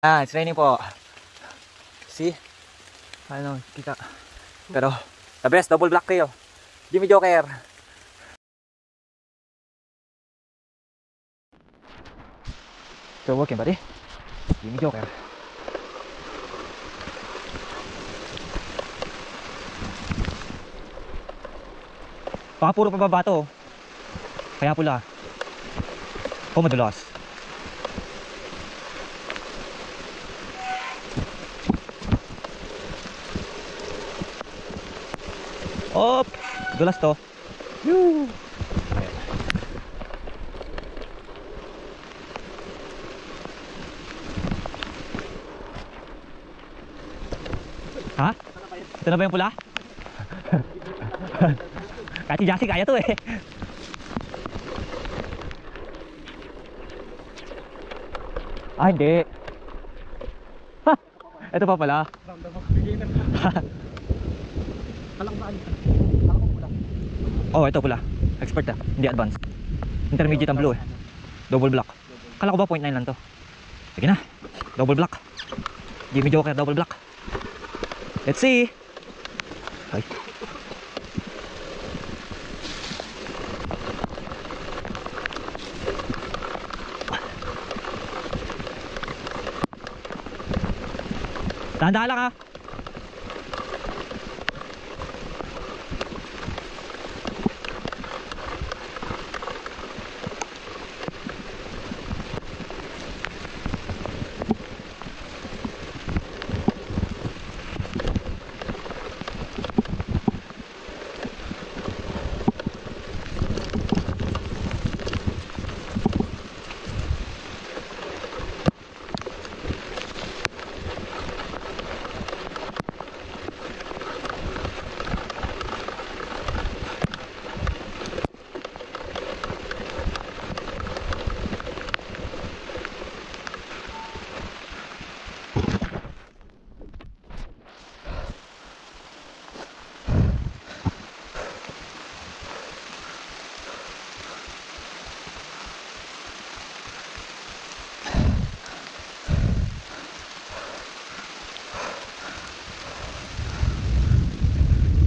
Ah, it's raining po. See? Ano, kita. Pero, the best, double black kayo. Jimmy Joker. So, working buddy. Jimmy Joker. Baka puro pababa to. oh. Kaya pula. O madulas. Op! Dulas to. Yoo! Ha? Ito na ba yung pula? Kahit si Jassy kaya to eh. Ah, hindi. Ha! Ito pa pala. Oh, ito pula. Expert ah. Hindi advanced. Intermediate ang blue eh. Double block. Kala ko ba 0.9 lang to. Sige na. Double block. Jimmy Joker double block. Let's see. Ay. Dahan-dahan lang ah.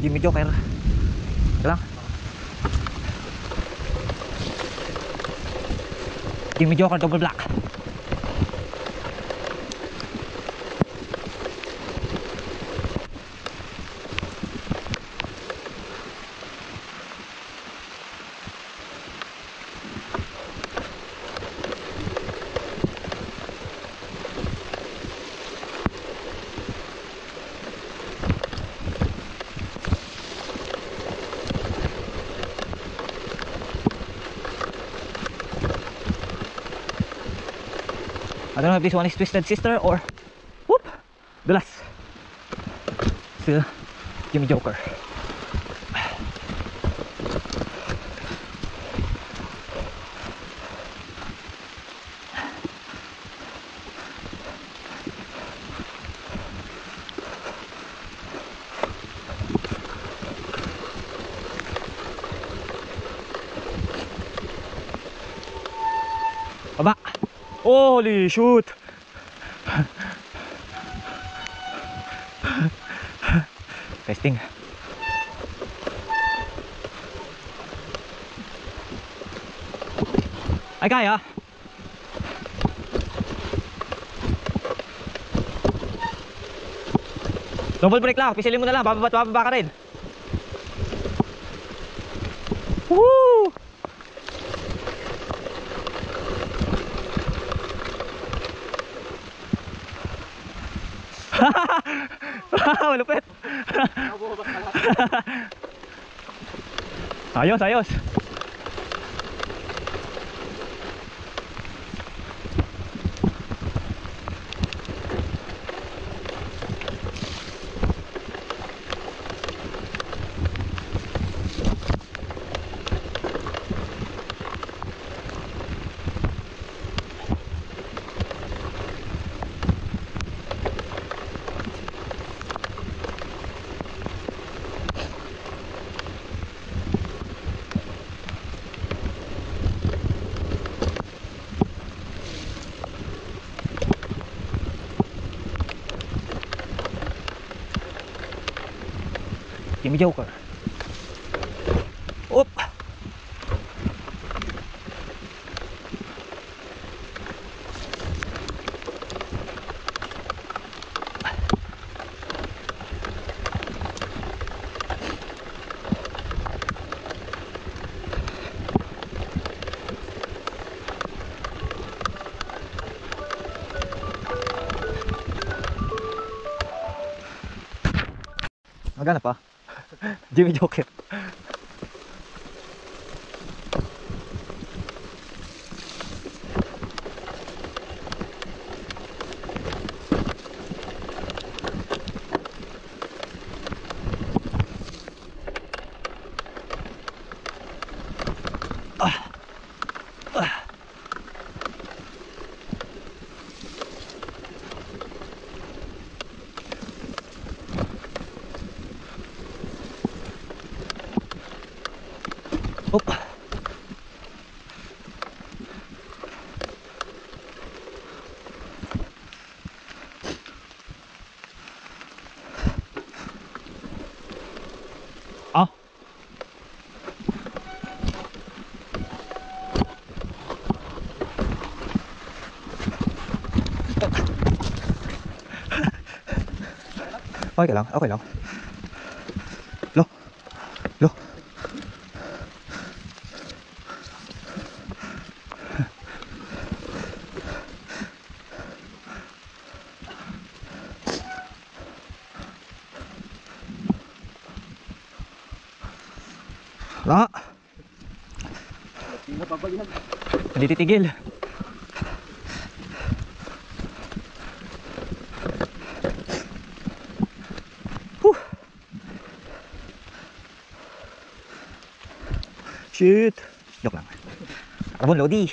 Jimmy Joker. Ito lang. Jimmy Joker double black. I don't know if this one is Twisted Sister or whoop, the last. Still Jimmy Joker. Baba. Holy shoot! Testing. Ay kaya. Double break lang, pisilin mo na lang, bababa bababa ka rin. Woo! Wow, lupit. ayos, ayos. Jimmy Joker. Oop! Magana pa. Jimmy Joker. Ah. Okay lang, okay lang. Lo. Lo. Wala. Hindi titigil. Shit. Joke lang. Arbon Lodi.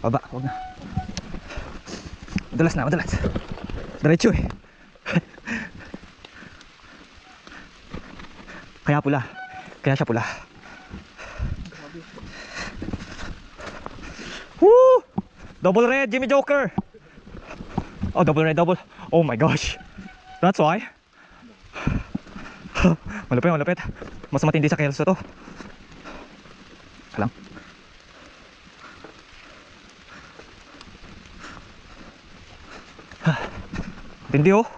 Baba, huwag na. Madalas na, madalas. Diretso eh. Kaya pula. Kaya siya pula. Woo! Double red, Jimmy Joker. Oh, double red, double. Oh my gosh. That's why. malapit, malapit. Mas matindi sa Kelso to. Kalang. Tindi oh.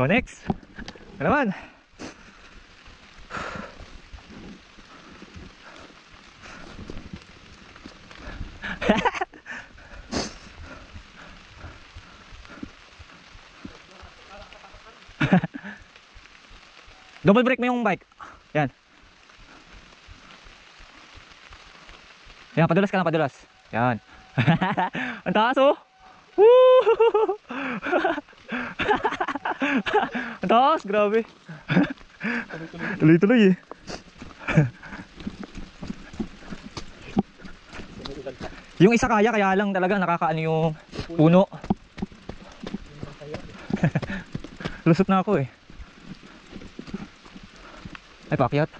Oh, next. Ano naman? Double brake mo yung bike. Yan. Yan, padulas ka lang, padulas. Yan. Ang taas oh. Ang taas, grabe. Tuloy-tuloy eh. yung isa kaya, kaya lang talaga nakakaano yung puno. Lusot na ako eh. Ay, pakyat.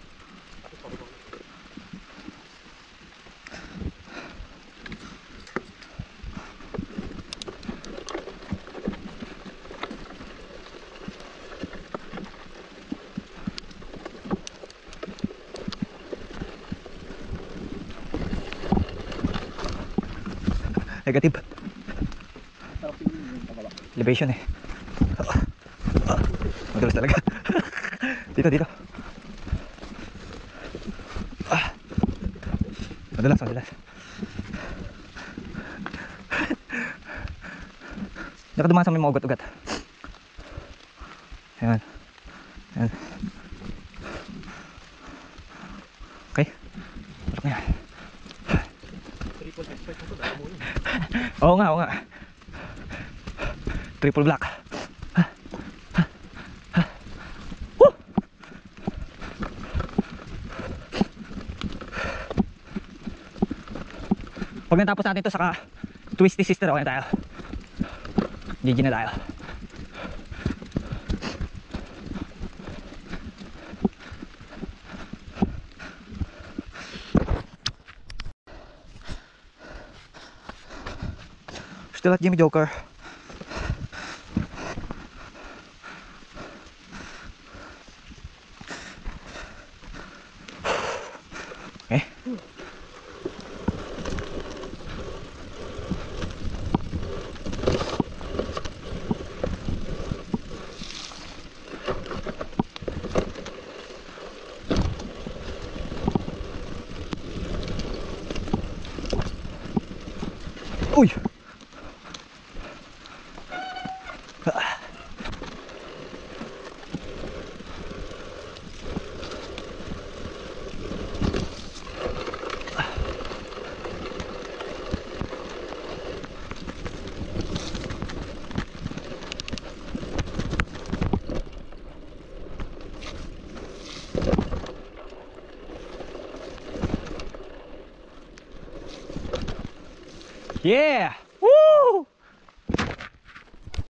Negative. Elevation eh. Madulas talaga. dito, dito. Ah. Madulas, madulas. Nakadumaan sa may mga ugat-ugat. Ayan. Ayan. Okay. Parang na yan. Oo nga, oo nga. Triple black. Pag natapos natin to saka twisty sister okay tayo. GG na tayo. Still at Jimmy Joker.